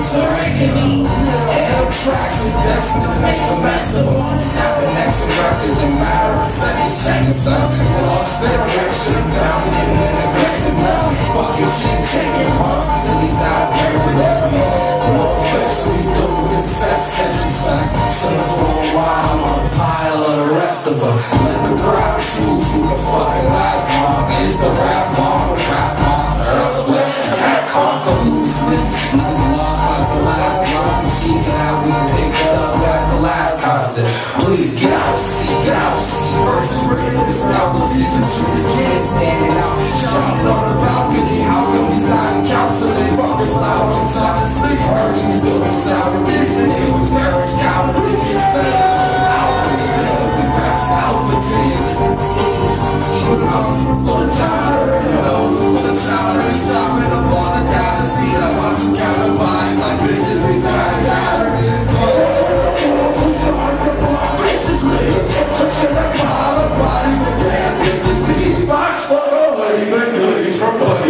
is a reckoning. Hell tracks are destined to make a mess of them. Snapping extra records in matter of seconds, checking some. Lost the direction, found in an aggressive now. Fucking shit, taking pumps till he's out there to let me. No he's dope with his fast session, son. Chillin' for a while on a pile of the rest of them. Let the crowd choose who the fucking lies mom is. The rap mom, rap Niggas lost like the last block and she get out. We picked up at the last concert. Please get out, see, get out, see. Versus ready to stop with these and true the kids standing out. Shouting on the balcony. How come he's not in counseling? Fuck this loud on time and sleep. Heard he was building sour beef. Nigga was courage, cowardly. Spell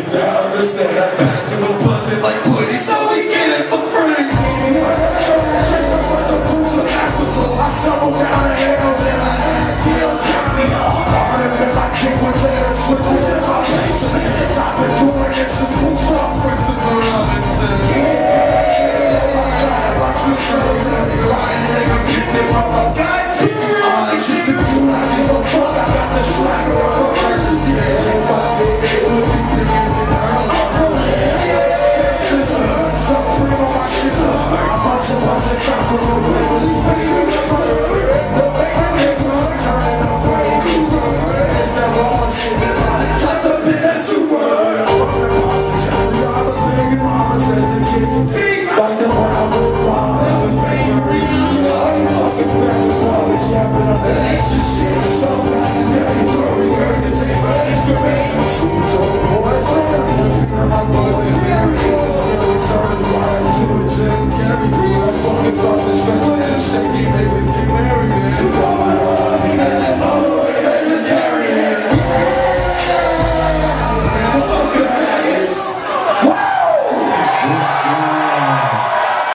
I understand that bastard was like so we get it for free. So I stumbled down the hill, I had my with tater swiftly in my. I've been doing this Robinson. Yeah, college, yapping up that extra shit. So